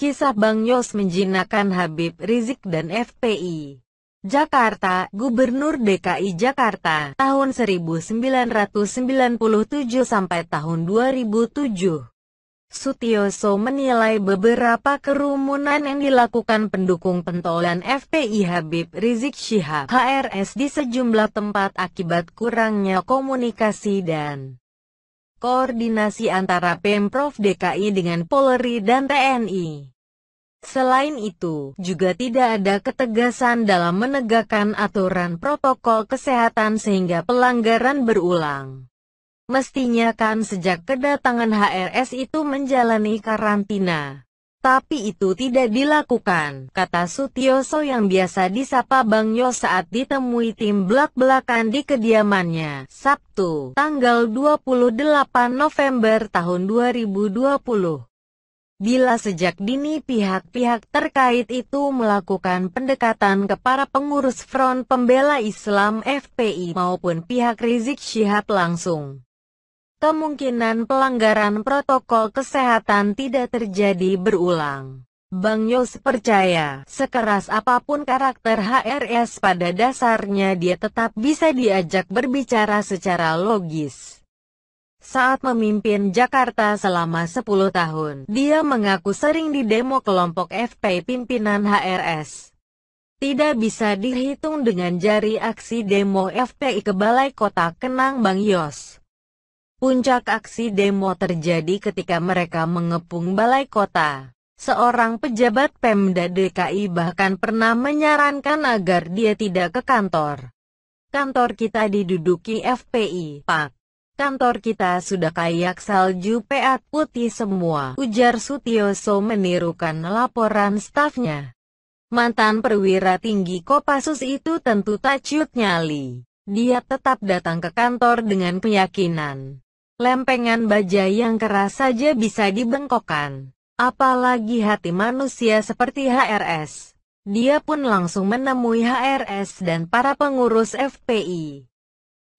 Kisah Bang Yos menjinakkan Habib Rizik dan FPI. Jakarta, Gubernur DKI Jakarta, tahun 1997 sampai tahun 2007. Sutioso menilai beberapa kerumunan yang dilakukan pendukung pentolan FPI Habib Rizik Syihab HRS di sejumlah tempat akibat kurangnya komunikasi dan koordinasi antara Pemprov DKI dengan Polri dan TNI. Selain itu, juga tidak ada ketegasan dalam menegakkan aturan protokol kesehatan sehingga pelanggaran berulang. Mestinya kan sejak kedatangan HRS itu menjalani karantina. Tapi itu tidak dilakukan, kata Sutioso yang biasa disapa Bang Yos saat ditemui tim belak-belakan di kediamannya, Sabtu, tanggal 28 November tahun 2020. Bila sejak dini pihak-pihak terkait itu melakukan pendekatan ke para pengurus Front Pembela Islam FPI maupun pihak Rizik Syihab langsung kemungkinan pelanggaran protokol kesehatan tidak terjadi berulang. Bang Yos percaya, sekeras apa pun karakter HRS pada dasarnya dia tetap bisa diajak berbicara secara logis. Saat memimpin Jakarta selama 10 tahun, dia mengaku sering didemo kelompok FP pimpinan HRS. Tidak bisa dihitung dengan jari aksi demo FPI ke Balai Kota Kenang Bang Yos. Puncak aksi demo terjadi ketika mereka mengepung balai kota. Seorang pejabat Pemda DKI bahkan pernah menyarankan agar dia tidak ke kantor. Kantor kita diduduki FPI, Pak. Kantor kita sudah kayak salju peat putih semua, ujar Sutioso menirukan laporan stafnya. Mantan perwira tinggi Kopassus itu tentu tak ciut nyali. Dia tetap datang ke kantor dengan keyakinan Lempengan baja yang keras saja bisa dibengkokkan. Apalagi hati manusia seperti HRS. Dia pun langsung menemui HRS dan para pengurus FPI.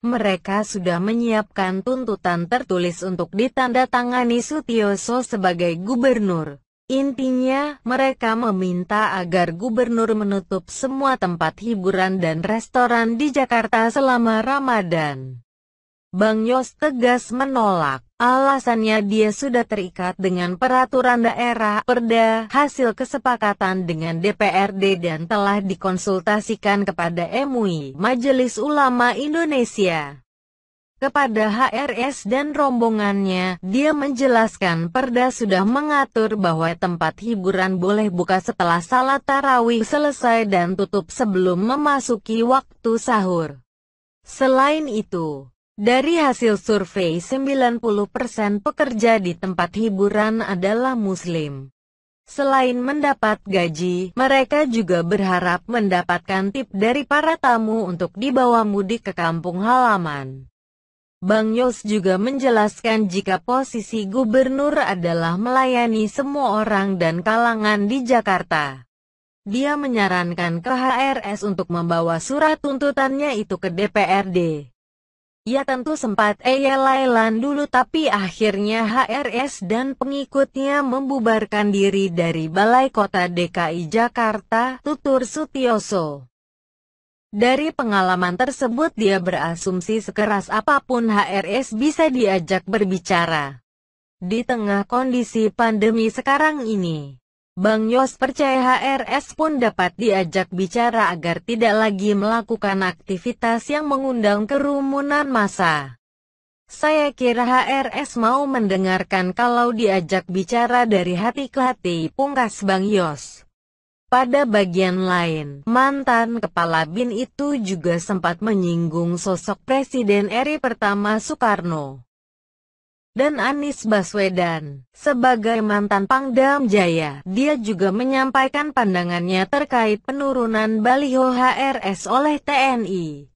Mereka sudah menyiapkan tuntutan tertulis untuk ditandatangani Sutioso sebagai gubernur. Intinya, mereka meminta agar gubernur menutup semua tempat hiburan dan restoran di Jakarta selama Ramadan. Bang Yos tegas menolak. Alasannya dia sudah terikat dengan peraturan daerah Perda hasil kesepakatan dengan DPRD dan telah dikonsultasikan kepada MUI Majelis Ulama Indonesia. Kepada HRS dan rombongannya, dia menjelaskan Perda sudah mengatur bahwa tempat hiburan boleh buka setelah salat tarawih selesai dan tutup sebelum memasuki waktu sahur. Selain itu, dari hasil survei 90% pekerja di tempat hiburan adalah muslim. Selain mendapat gaji, mereka juga berharap mendapatkan tip dari para tamu untuk dibawa mudik ke kampung halaman. Bang Yos juga menjelaskan jika posisi gubernur adalah melayani semua orang dan kalangan di Jakarta. Dia menyarankan ke HRS untuk membawa surat tuntutannya itu ke DPRD. Ia tentu sempat eyel-eyelan dulu tapi akhirnya HRS dan pengikutnya membubarkan diri dari Balai Kota DKI Jakarta, tutur Sutioso. Dari pengalaman tersebut dia berasumsi sekeras apa pun HRS bisa diajak berbicara. Di tengah kondisi pandemi sekarang ini, Bang Yos percaya HRS pun dapat diajak bicara agar tidak lagi melakukan aktivitas yang mengundang kerumunan massa. Saya kira HRS mau mendengarkan kalau diajak bicara dari hati ke hati, pungkas Bang Yos. Pada bagian lain, mantan kepala BIN itu juga sempat menyinggung sosok Presiden RI pertama Soekarno dan Anies Baswedan. Sebagai mantan Pangdam Jaya, dia juga menyampaikan pandangannya terkait penurunan baliho HRS oleh TNI.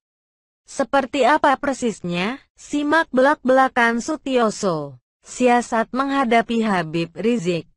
Seperti apa persisnya? Simak belak-belakan Sutioso. Siasat menghadapi Habib Rizik